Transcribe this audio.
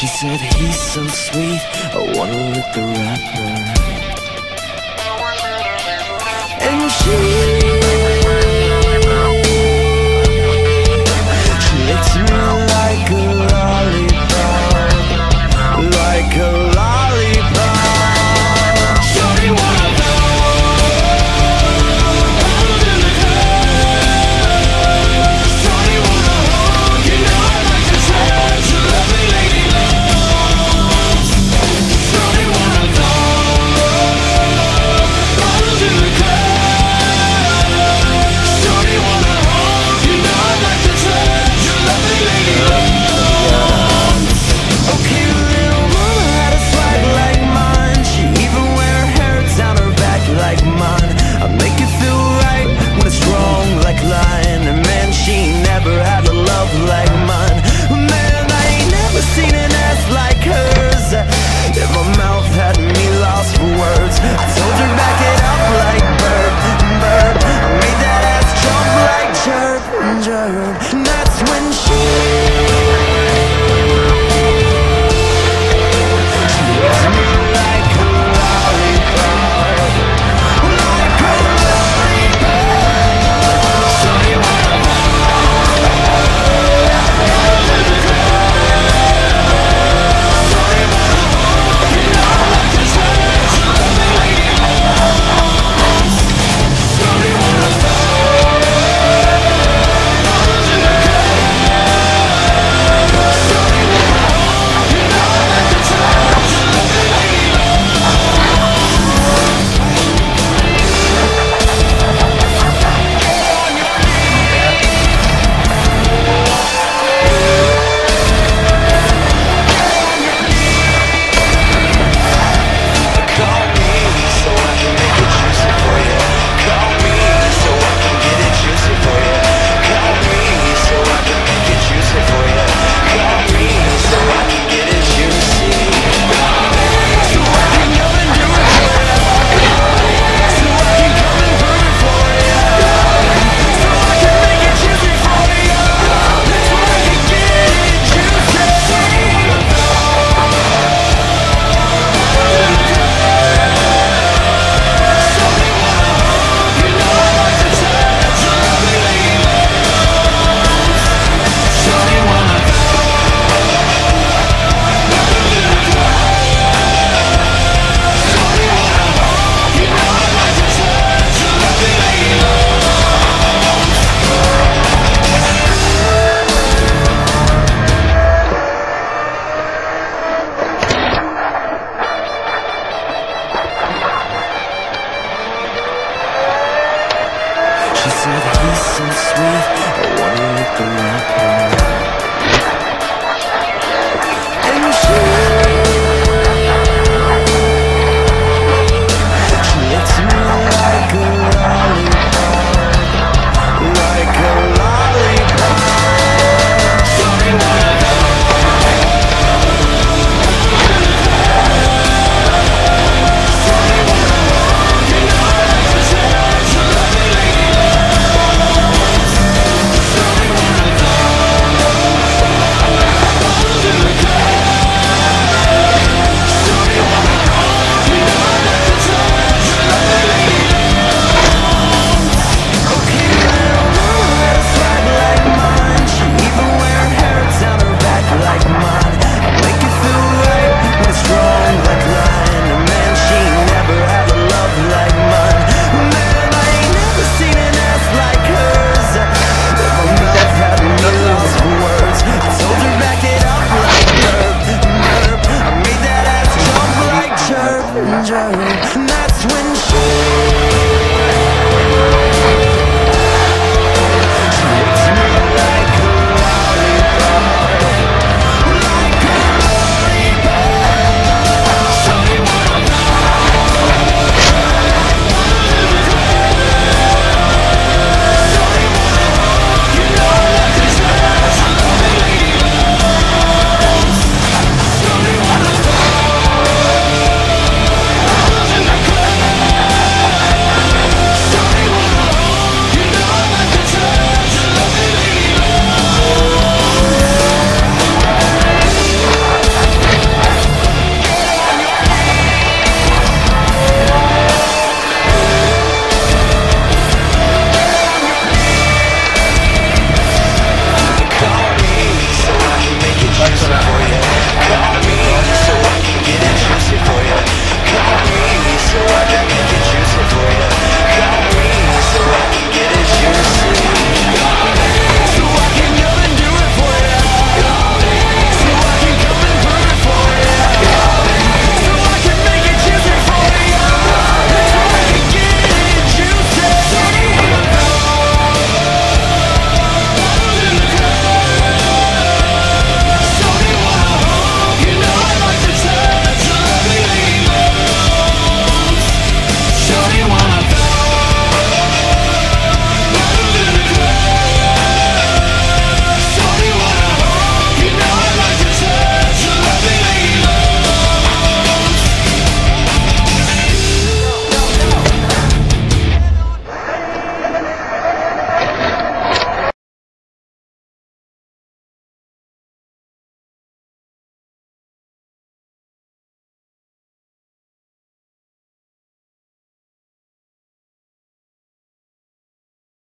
She said he's so sweet, I wanna lick the rapper And she Sweet, I wanna make the rock